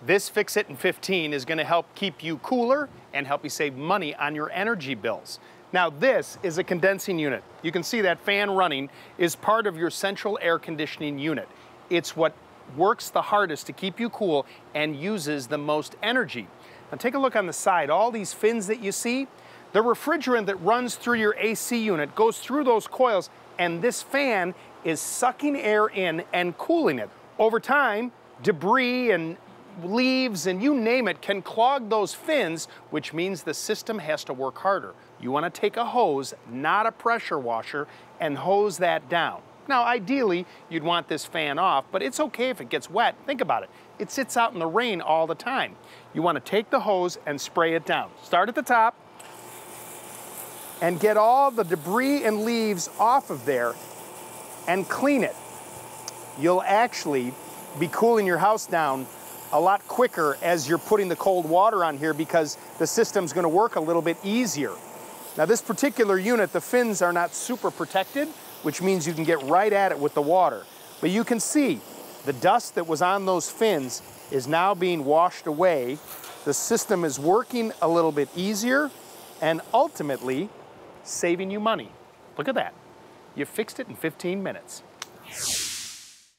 This Fix It in 15 is going to help keep you cooler and help you save money on your energy bills. Now this is a condensing unit. You can see that fan running is part of your central air conditioning unit. It's what works the hardest to keep you cool and uses the most energy. Now take a look on the side. All these fins that you see, the refrigerant that runs through your AC unit goes through those coils and this fan is sucking air in and cooling it. Over time, debris and leaves and you name it can clog those fins, which means the system has to work harder. You want to take a hose, not a pressure washer, and hose that down. Now, ideally, you'd want this fan off, but it's okay if it gets wet. Think about it. It sits out in the rain all the time. You want to take the hose and spray it down. Start at the top and get all the debris and leaves off of there and clean it. You'll actually be cooling your house down a lot quicker as you're putting the cold water on here because the system's gonna work a little bit easier. Now this particular unit, the fins are not super protected, which means you can get right at it with the water. But you can see the dust that was on those fins is now being washed away. The system is working a little bit easier and ultimately saving you money. Look at that. You fixed it in 15 minutes.